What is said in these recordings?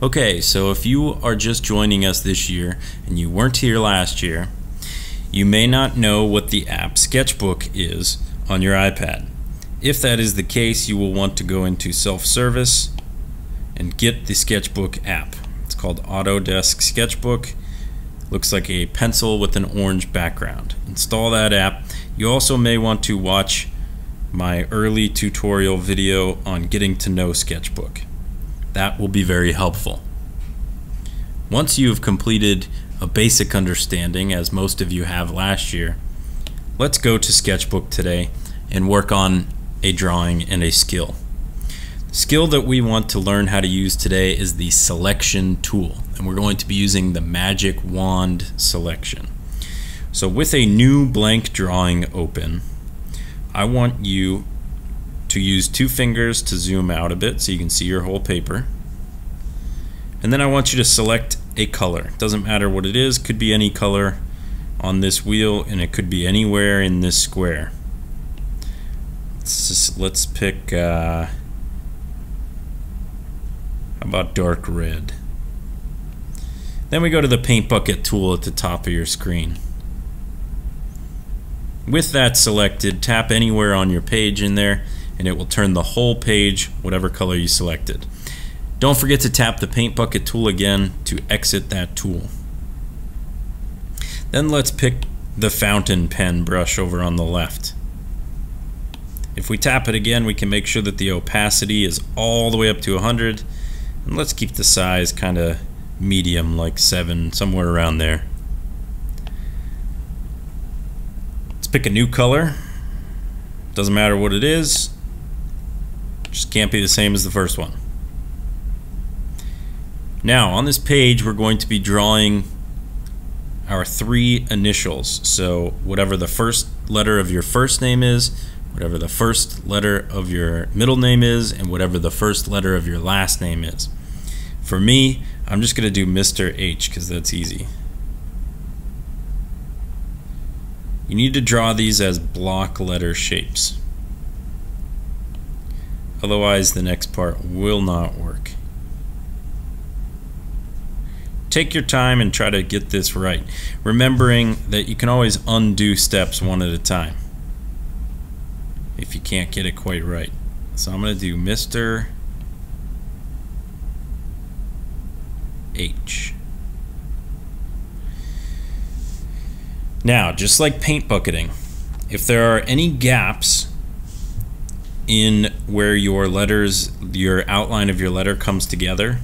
Okay, so if you are just joining us this year and you weren't here last year, you may not know what the app Sketchbook is on your iPad. If that is the case, you will want to go into self-service and get the Sketchbook app. It's called Autodesk Sketchbook. Looks like a pencil with an orange background. Install that app. You also may want to watch my early tutorial video on getting to know Sketchbook. That will be very helpful. Once you have completed a basic understanding, as most of you have last year, let's go to Sketchbook today and work on a drawing and a skill. The skill that we want to learn how to use today is the selection tool, and we're going to be using the magic wand selection. So with a new blank drawing open, I want you to use two fingers to zoom out a bit so you can see your whole paper. And then I want you to select a color. Doesn't matter what it is, could be any color on this wheel and it could be anywhere in this square. Let's, just, let's pick, uh, how about dark red? Then we go to the paint bucket tool at the top of your screen. With that selected, tap anywhere on your page in there and it will turn the whole page whatever color you selected. Don't forget to tap the paint bucket tool again to exit that tool. Then let's pick the fountain pen brush over on the left. If we tap it again, we can make sure that the opacity is all the way up to 100. And let's keep the size kind of medium, like 7, somewhere around there. Let's pick a new color. Doesn't matter what it is. Just can't be the same as the first one. Now, on this page, we're going to be drawing our three initials. So, whatever the first letter of your first name is, whatever the first letter of your middle name is, and whatever the first letter of your last name is. For me, I'm just going to do Mr. H because that's easy. You need to draw these as block letter shapes. Otherwise, the next part will not work. Take your time and try to get this right, remembering that you can always undo steps one at a time if you can't get it quite right. So I'm going to do Mr. H. Now, just like paint bucketing, if there are any gaps in where your letters, your outline of your letter comes together,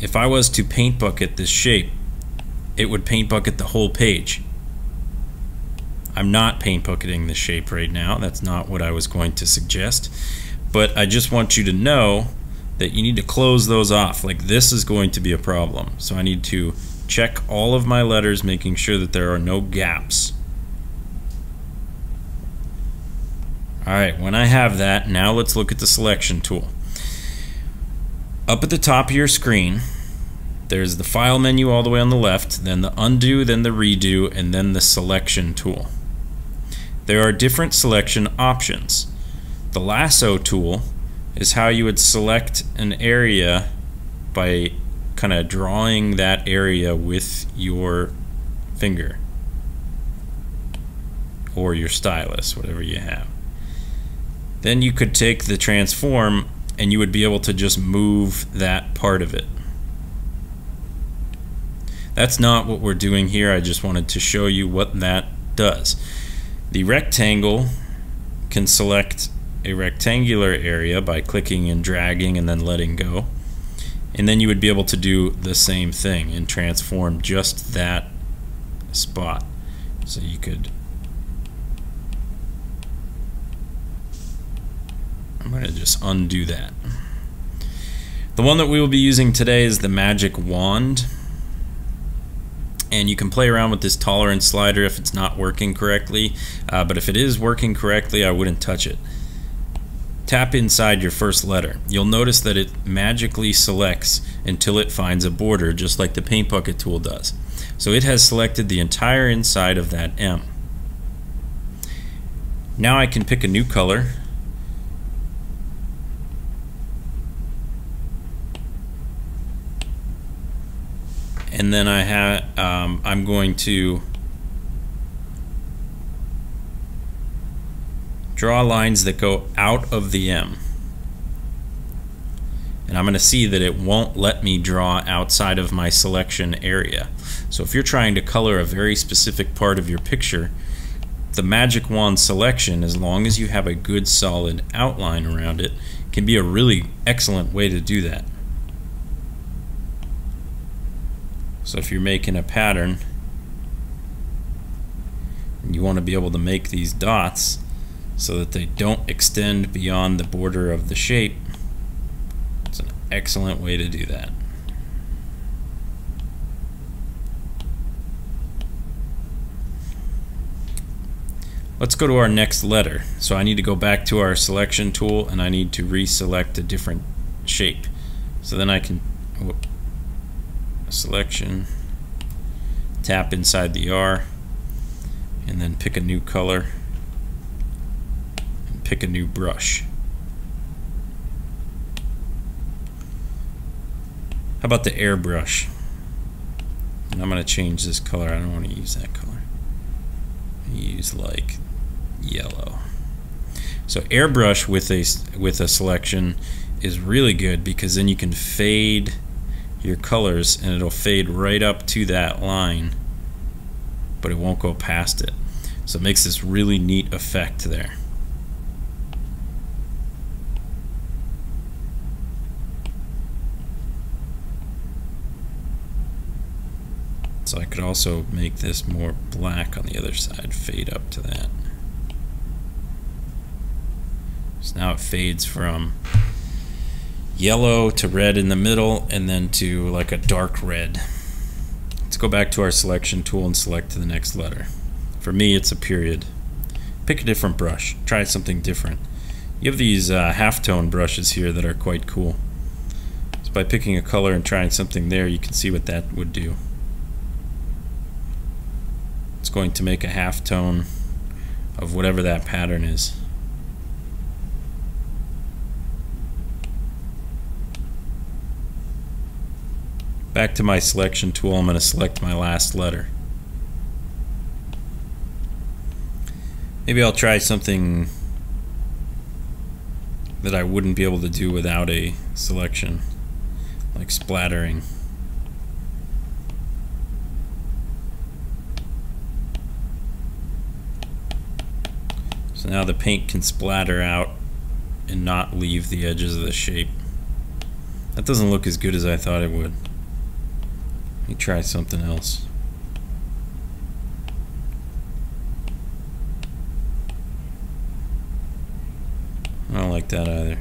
if I was to paint bucket this shape, it would paint bucket the whole page. I'm not paint bucketing this shape right now. That's not what I was going to suggest. But I just want you to know that you need to close those off. Like this is going to be a problem. So I need to check all of my letters, making sure that there are no gaps. Alright, when I have that, now let's look at the selection tool. Up at the top of your screen, there's the file menu all the way on the left, then the undo, then the redo, and then the selection tool. There are different selection options. The lasso tool is how you would select an area by kind of drawing that area with your finger or your stylus, whatever you have. Then you could take the transform and you would be able to just move that part of it. That's not what we're doing here. I just wanted to show you what that does. The rectangle can select a rectangular area by clicking and dragging and then letting go. And then you would be able to do the same thing and transform just that spot. So you could I'm going to just undo that. The one that we will be using today is the Magic Wand. And you can play around with this tolerance slider if it's not working correctly. Uh, but if it is working correctly, I wouldn't touch it. Tap inside your first letter. You'll notice that it magically selects until it finds a border just like the paint bucket tool does. So it has selected the entire inside of that M. Now I can pick a new color and then I have um, I'm going to draw lines that go out of the M. And I'm going to see that it won't let me draw outside of my selection area. So if you're trying to color a very specific part of your picture the magic wand selection as long as you have a good solid outline around it can be a really excellent way to do that So if you're making a pattern, and you want to be able to make these dots so that they don't extend beyond the border of the shape. It's an excellent way to do that. Let's go to our next letter. So I need to go back to our selection tool and I need to reselect a different shape. So then I can whoop, selection, tap inside the R, and then pick a new color, and pick a new brush. How about the airbrush? And I'm going to change this color. I don't want to use that color. Use like yellow. So airbrush with a with a selection is really good because then you can fade your colors and it'll fade right up to that line but it won't go past it. So it makes this really neat effect there. So I could also make this more black on the other side fade up to that. So now it fades from yellow to red in the middle and then to like a dark red. Let's go back to our selection tool and select to the next letter. For me it's a period. Pick a different brush. Try something different. You have these uh, halftone brushes here that are quite cool. So by picking a color and trying something there you can see what that would do. It's going to make a halftone of whatever that pattern is. Back to my selection tool, I'm going to select my last letter. Maybe I'll try something that I wouldn't be able to do without a selection, like splattering. So now the paint can splatter out and not leave the edges of the shape. That doesn't look as good as I thought it would. Let me try something else. I don't like that either.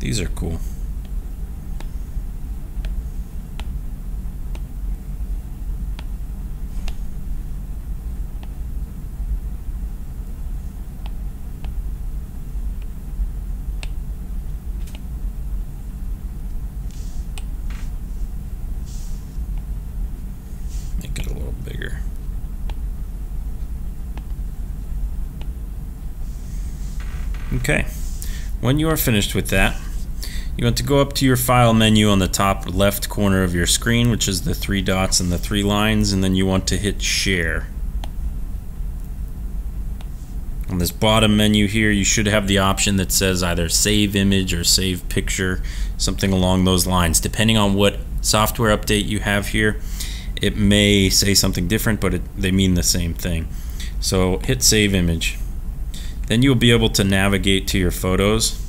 These are cool. Okay, when you are finished with that, you want to go up to your file menu on the top left corner of your screen, which is the three dots and the three lines, and then you want to hit share. On this bottom menu here, you should have the option that says either save image or save picture, something along those lines. Depending on what software update you have here, it may say something different, but it, they mean the same thing. So hit save image. Then you'll be able to navigate to your photos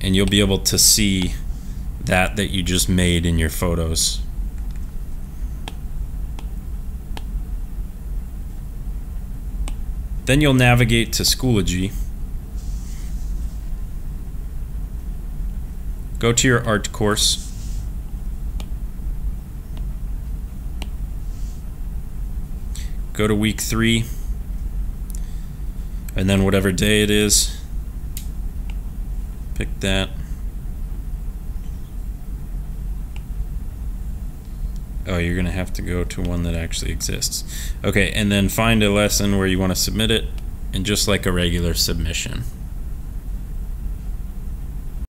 and you'll be able to see that that you just made in your photos. Then you'll navigate to Schoology. Go to your art course. Go to week three. And then whatever day it is, pick that. Oh, you're going to have to go to one that actually exists. Okay, and then find a lesson where you want to submit it, and just like a regular submission.